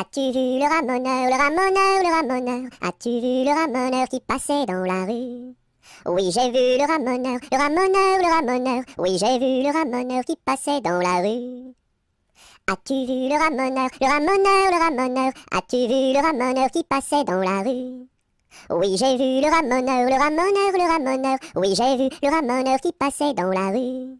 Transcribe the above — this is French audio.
As-tu vu le ramoneur, le ramoneur, le ramoneur? As-tu vu le ramoneur qui passait dans la rue? Oui, j'ai vu le ramoneur, le ramoneur, le ramoneur. Oui, j'ai vu le ramoneur qui passait dans la rue. As-tu vu le ramoneur, le ramoneur, le ramoneur? As-tu vu le ramoneur qui passait dans la rue? Oui, j'ai vu le ramoneur, le ramoneur, le ramoneur. Oui, j'ai vu le ramoneur qui passait dans la rue.